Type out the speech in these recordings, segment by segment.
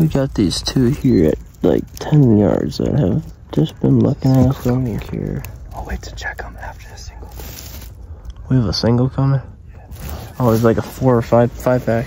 We got these two here at like 10 yards that have just been looking at us over here. I'll wait to check them after the single. We have a single coming? Oh, it's like a four or five, five pack.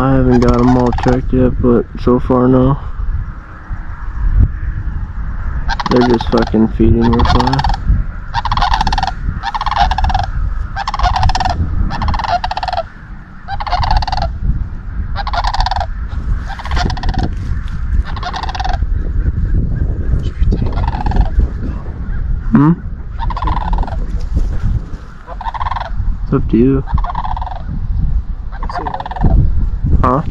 I haven't got them all checked yet, but so far no. They're just fucking feeding real fast. Hmm? It's up to you. Huh?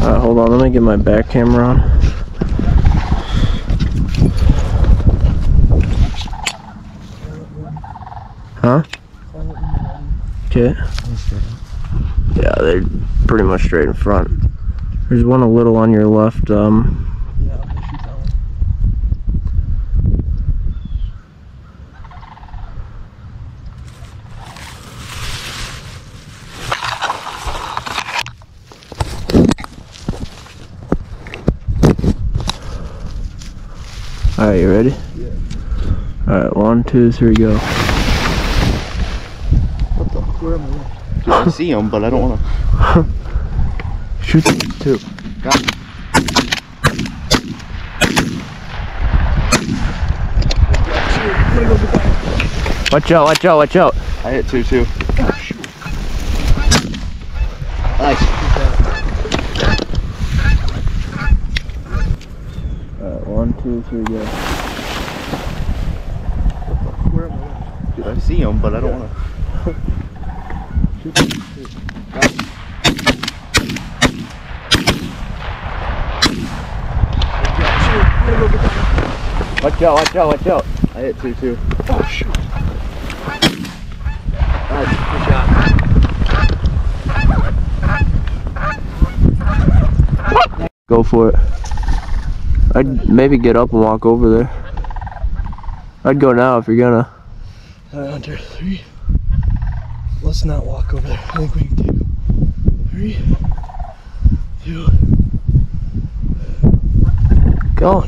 Uh, hold on, let me get my back camera on. Huh? Okay. Yeah, they're pretty much straight in front. There's one a little on your left, um, Alright, you ready? Yeah. Alright, one, two, three, go. What the? Where am I? Dude, I see him, but I don't want to. Shoot them, two. Got it. Watch out, watch out, watch out. I hit two, too. Nice. Alright, one, two, three, go. Where am I? Dude, I see them, but I don't want to. Watch out, watch out, watch out. I hit two, too. Oh, shoot. Nice. Good shot. Go for it. I'd maybe get up and walk over there. I'd go now if you're gonna. Alright, Hunter, three. Let's not walk over there. I think we can do three, two. Go.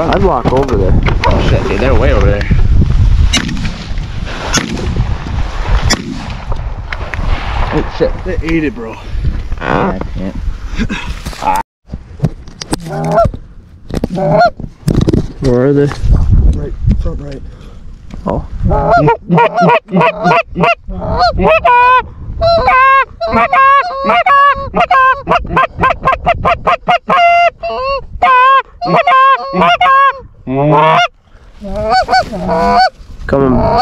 I'd walk over there. Oh, shit, dude. They're way over there. Oh, shit. They ate it, bro. Ah. I can't. Ah. Ah. Where are they? Right, front right. Oh. Coming. I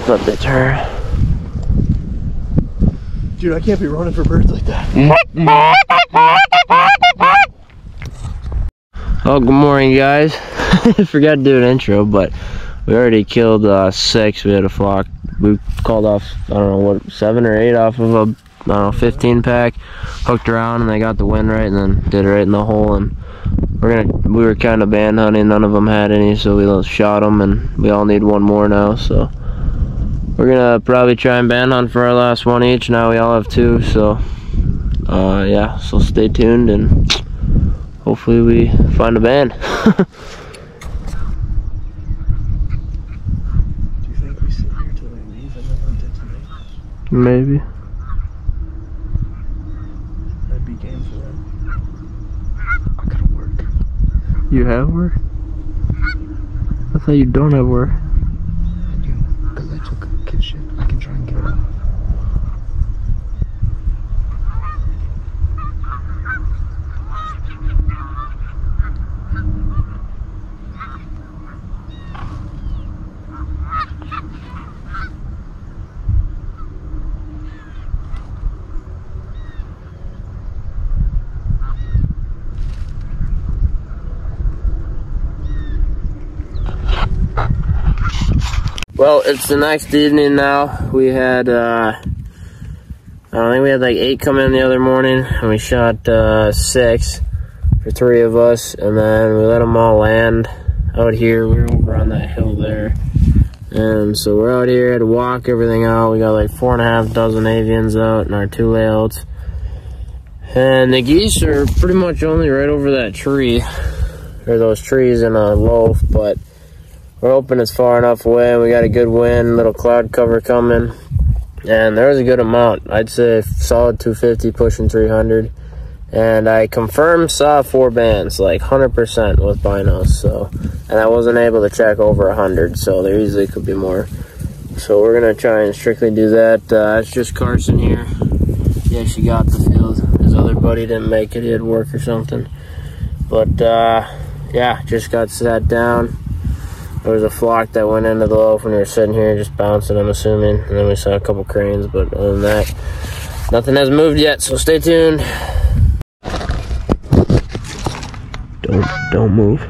thought they turned. Dude, I can't be running for birds like that. Oh, good morning, guys. Forgot to do an intro, but we already killed uh, six. We had a flock. We called off, I don't know what, seven or eight off of a, I don't know, 15 pack. Hooked around and they got the wind right and then did it right in the hole. And we're gonna, we were kind of band hunting. None of them had any, so we shot them and we all need one more now. So we're gonna probably try and band hunt for our last one each. Now we all have two, so uh, yeah, so stay tuned and hopefully we find a band. Do you think we sit here till they leave and then hunt it tonight? Maybe. I'd be game for that. I gotta work. You have work? I thought you don't have work. I do. Because I took kid shit. I can try and get it off. Well, it's the next evening now. We had, uh, I think we had like eight come in the other morning, and we shot uh, six for three of us, and then we let them all land out here. We were over on that hill there. And so we're out here, had to walk everything out. We got like four and a half dozen avians out in our two layouts. And the geese are pretty much only right over that tree, or those trees in a loaf, but we're hoping it's far enough away. We got a good wind, little cloud cover coming, and there was a good amount. I'd say solid 250, pushing 300. And I confirmed saw four bands, like 100% with binos. So, and I wasn't able to check over 100, so there easily could be more. So we're gonna try and strictly do that. Uh, it's just Carson here. Yeah, she got the field. His other buddy didn't make it; he had work or something. But uh, yeah, just got sat down. There was a flock that went into the loaf when we were sitting here, just bouncing. I'm assuming, and then we saw a couple cranes. But other than that, nothing has moved yet. So stay tuned. Don't don't move.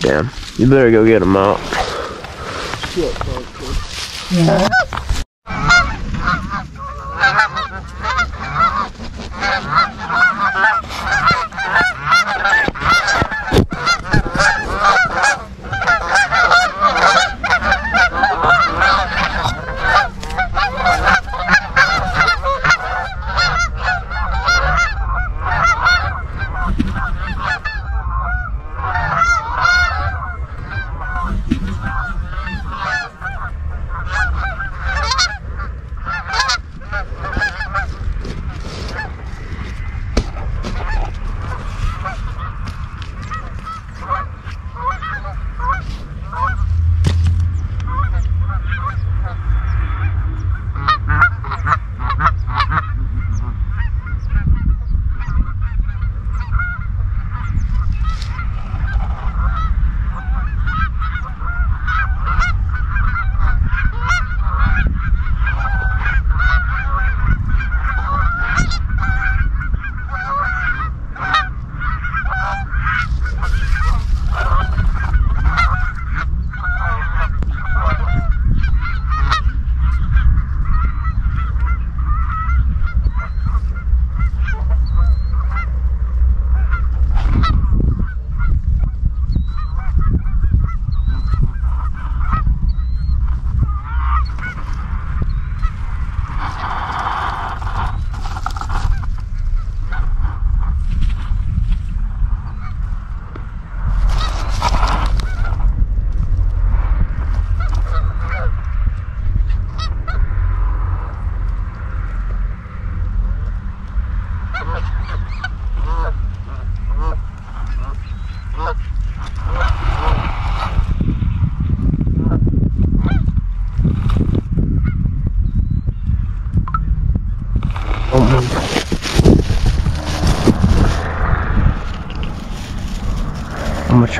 Damn, you better go get them out. Don't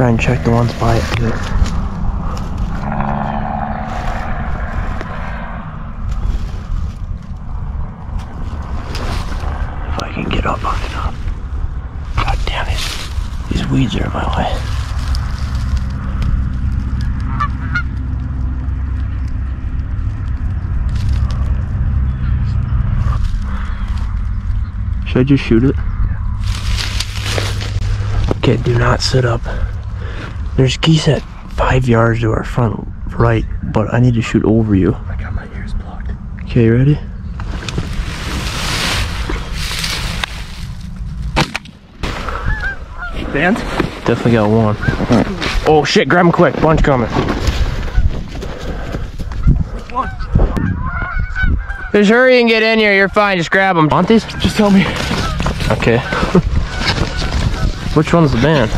try and check the ones by it. weeds are in my way. Should I just shoot it? Okay, do not sit up. There's geese at five yards to our front right, but I need to shoot over you. I got my ears blocked. Okay, ready? Bands? Definitely got one. Oh shit, grab him quick. Bunch coming. One. Just hurry and get in here. You're fine. Just grab them. Want these? Just tell me. Okay. Which one's the band?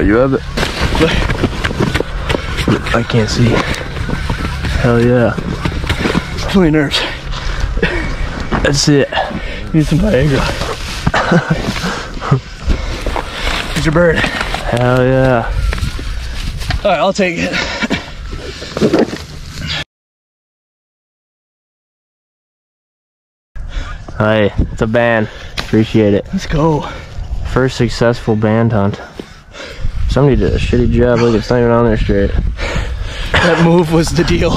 It's. Oh, you have it? I can't see. Hell yeah. Really nerves. That's it. Need some Viagra. Here's your bird. Hell yeah. All right, I'll take it. Hey, it's a band. Appreciate it. Let's go. First successful band hunt. Somebody did a shitty job. Look, it's not even on there straight. That move was the deal.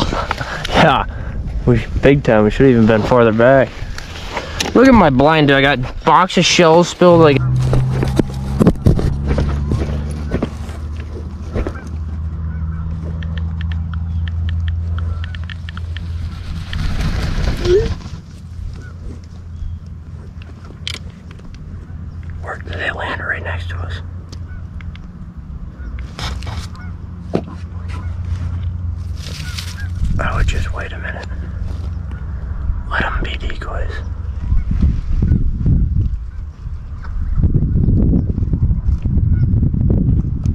Yeah, we big time. We should have even been farther back. Look at my blind. Dude. I got box of shells spilled like. Where did they land right next to us? I would just wait a minute. Let them be decoys.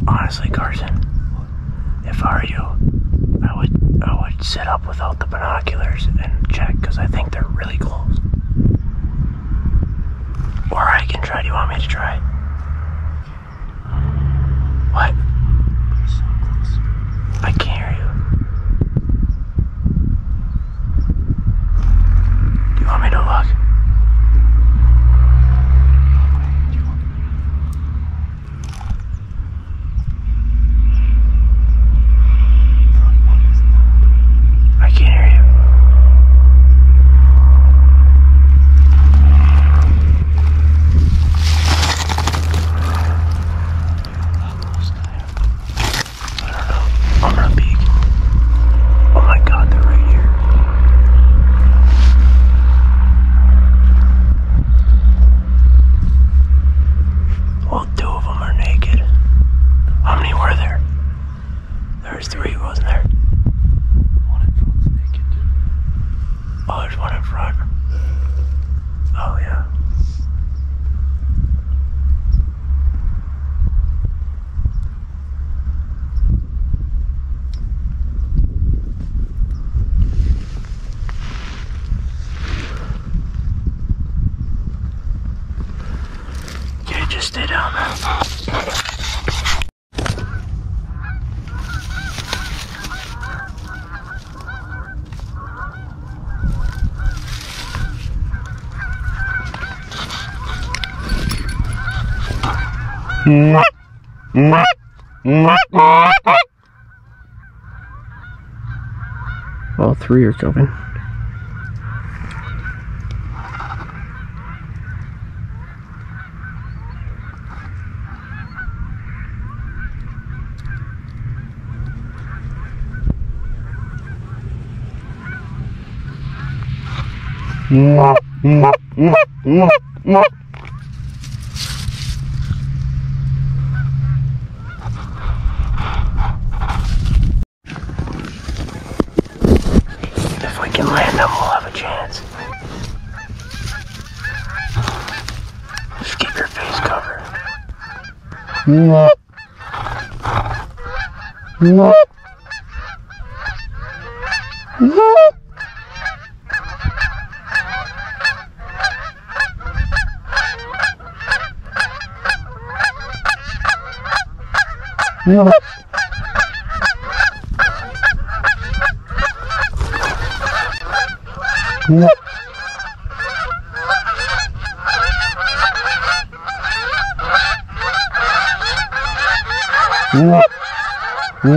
Honestly, Carson, if I were you, I would I would sit up without the binoculars and check because I think they're really close. Or I can try. Do you want me to try? What? I can't hear you. Do you want me to look? I can't hear you. I'm gonna peek. Oh my god, they're right here. Well, two of them are naked. How many were there? There was three, wasn't there? One in front's naked. Oh, there's one in front. Oh yeah. Okay, just stay down there. Mm. All three are coming. わ。うわ。うわ。うわ。うわう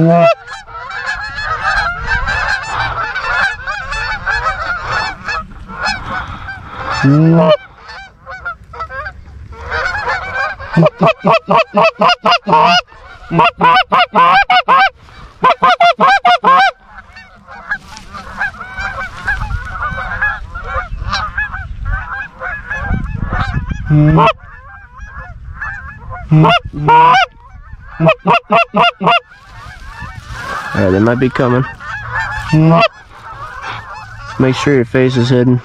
わまたまたまたまたまた might be coming. Make sure your face is hidden.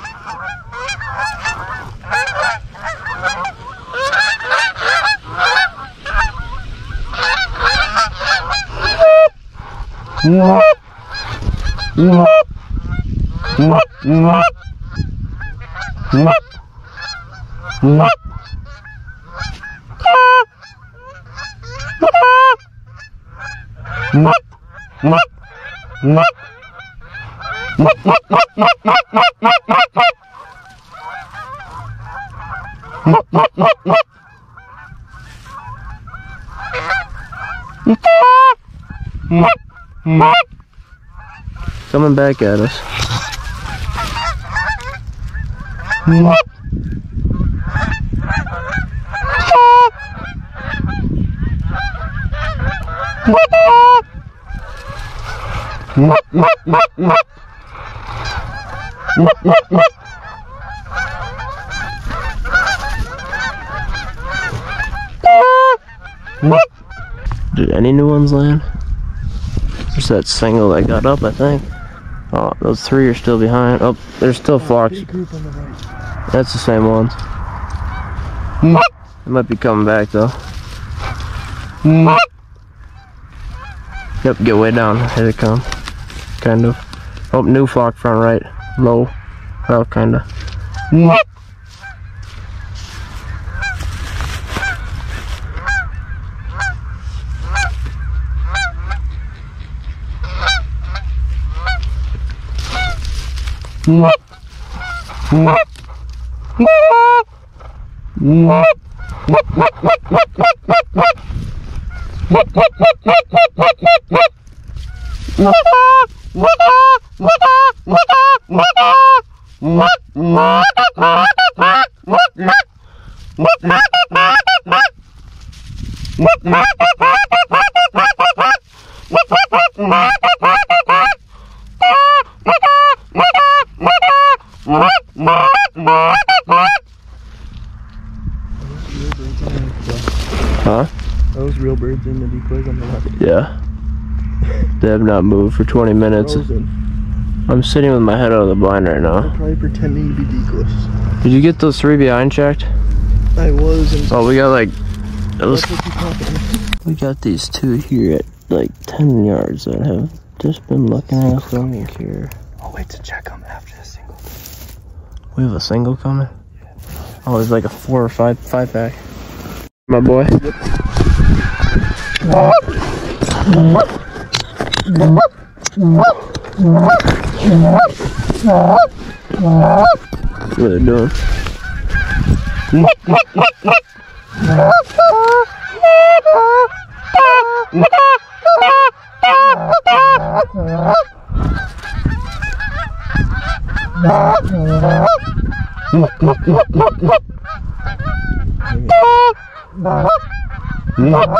Coming back at us. Did any new ones land? Just that single that got up, I think. Oh, those three are still behind. Oh, there's still flocks. That's the same ones. They might be coming back though. Yep, get way down. Here they come. Kind of. Oh, new flock front right. Low. Well, kinda. Huh? Those real birds in the decoys on the left. Yeah. They have not moved for 20 minutes. Frozen. I'm sitting with my head out of the blind right They're now. probably pretending to be decoys. Did you get those three behind checked? I was and Oh, we got like. Was, that's what keep happening. we got these two here at like 10 yards that have just been looking at us over here. I'll wait to check them after the single. We have a single coming? Oh, it's like a four or five five pack. My boy. Oh! What are they doing? Oh,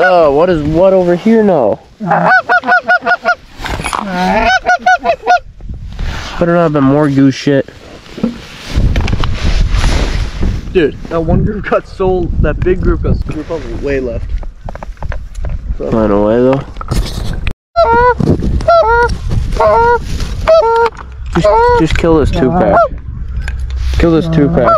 Oh, what is what over here now? Better not have been more goose shit. Dude, that one group got sold. That big group got group probably way left. Find a way though. Just, just kill this two pack. Kill this two pack.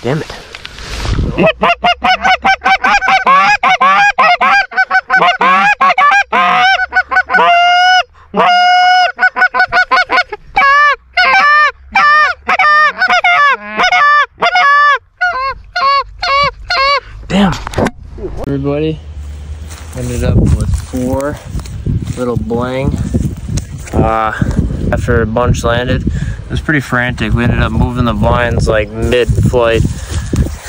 Damn it. Damn. Everybody ended up with four little bling. Uh, after a bunch landed, it was pretty frantic. We ended up moving the blinds like mid-flight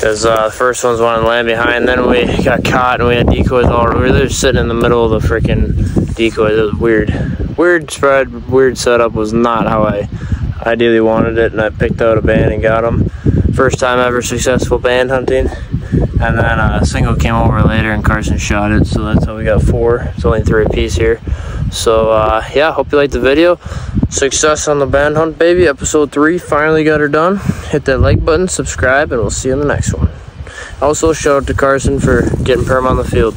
because uh, the first ones wanted to land behind. Then we got caught and we had decoys all. We were sitting in the middle of the freaking decoys. It was weird. Weird spread, weird setup. Was not how I ideally wanted it, and I picked out a band and got them. First time ever successful band hunting. And then a single came over later and Carson shot it, so that's how we got four. It's only three apiece here. So uh, yeah, hope you liked the video. Success on the band hunt, baby. Episode three finally got her done. Hit that like button, subscribe, and we'll see you in the next one. Also, shout out to Carson for getting perm on the field.